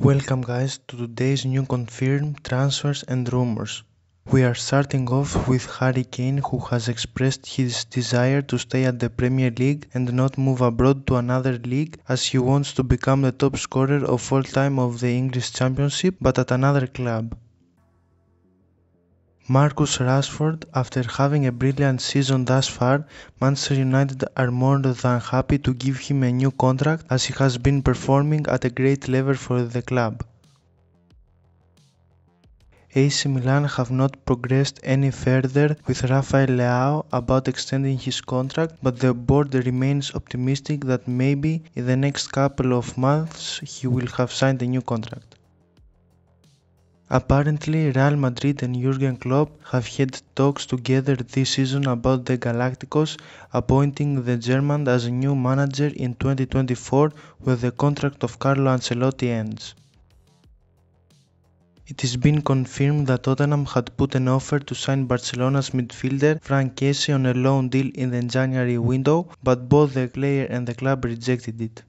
Welcome guys to today's new confirmed transfers and rumors. We are starting off with Harry Kane who has expressed his desire to stay at the Premier League and not move abroad to another league as he wants to become the top scorer of all time of the English Championship but at another club. Marcus Rashford, after having a brilliant season thus far, Manchester United are more than happy to give him a new contract as he has been performing at a great level for the club. AC Milan have not progressed any further with Rafael Leao about extending his contract, but the board remains optimistic that maybe in the next couple of months he will have signed a new contract. Apparently, Real Madrid and Jurgen Klopp have had talks together this season about the Galacticos appointing the German as a new manager in 2024 when the contract of Carlo Ancelotti ends. It has been confirmed that Tottenham had put an offer to sign Barcelona's midfielder Franck Kessie on a loan deal in the January window, but both the player and the club rejected it.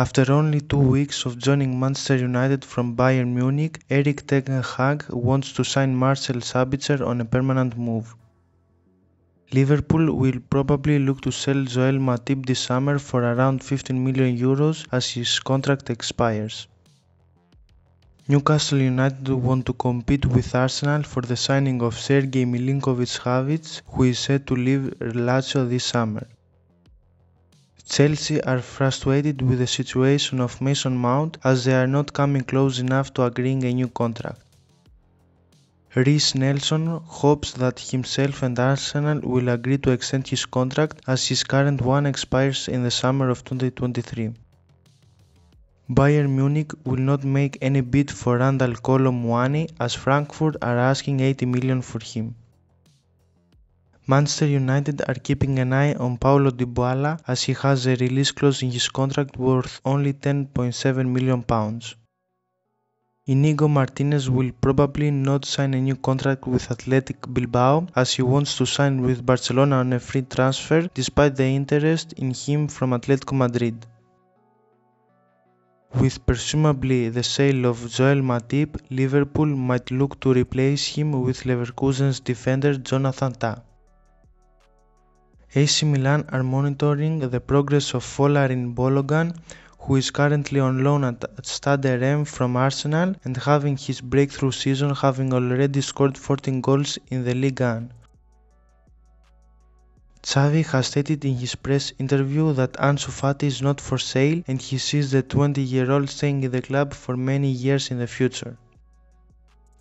After only two weeks of joining Manchester United from Bayern Munich, Erik ten Hag wants to sign Marcel Sabitzer on a permanent move. Liverpool will probably look to sell Joel Matip this summer for around 15 million euros as his contract expires. Newcastle United want to compete with Arsenal for the signing of Sergei Milinkovic-Savic, who is set to leave Lazio this summer. Chelsea are frustrated with the situation of Mason Mount as they are not coming close enough to agreeing a new contract. Reiss Nelson hopes that himself and Arsenal will agree to extend his contract as his current one expires in the summer of 2023. Bayern Munich will not make any bid for Randal Kolo Muani as Frankfurt are asking 80 million for him. Manchester United are keeping an eye on Paulo Dybala as he has a release clause in his contract worth only 10.7 million pounds. Inigo Martinez will probably not sign a new contract with Athletic Bilbao as he wants to sign with Barcelona on a free transfer despite the interest in him from Atletico Madrid. With presumably the sale of Joel Matip, Liverpool might look to replace him with Leverkusen's defender Jonathan Tah. AC Milan are monitoring the progress of Folarin Balogun, who is currently on loan at Stade Reims from Arsenal and having his breakthrough season having already scored 14 goals in the Ligue 1. Xavi has stated in his press interview that Ansu Fati is not for sale and he sees the 20-year-old staying in the club for many years in the future.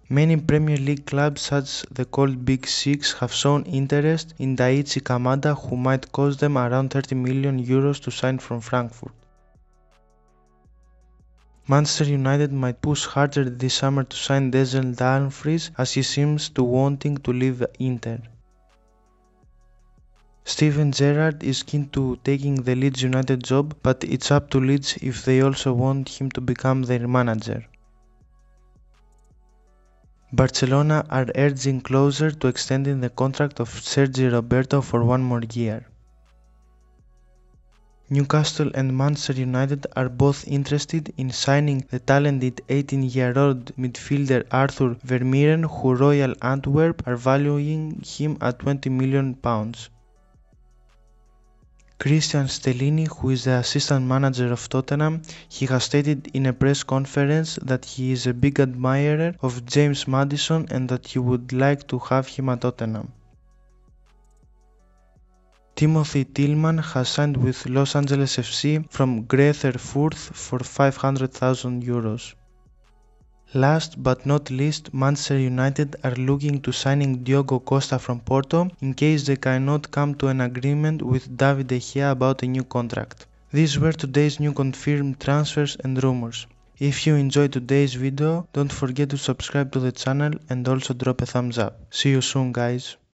Many Premier League clubs such as the called Big Six have shown interest in Daichi Kamada who might cost them around 30 million euros to sign from Frankfurt. Manchester United might push harder this summer to sign Denzel Dumfries as he seems to wanting to leave Inter. Steven Gerrard is keen to taking the Leeds United job, but it's up to Leeds if they also want him to become their manager. Barcelona are urging closer to extending the contract of Sergi Roberto for one more year. Newcastle and Manchester United are both interested in signing the talented 18-year-old midfielder Arthur Vermeeren who Royal Antwerp are valuing him at 20 million pounds. Cristian Stellini, who is the assistant manager of Tottenham, he has stated in a press conference that he is a big admirer of James Maddison and that he would like to have him at Tottenham. Timothy Tillman has signed with Los Angeles FC from Greuther Fürth for 500,000 euros. Last but not least, Manchester United are looking to signing Diogo Costa from Porto in case they cannot come to an agreement with David De Gea about a new contract. These were today's new confirmed transfers and rumors. If you enjoyed today's video, don't forget to subscribe to the channel and also drop a thumbs up. See you soon guys.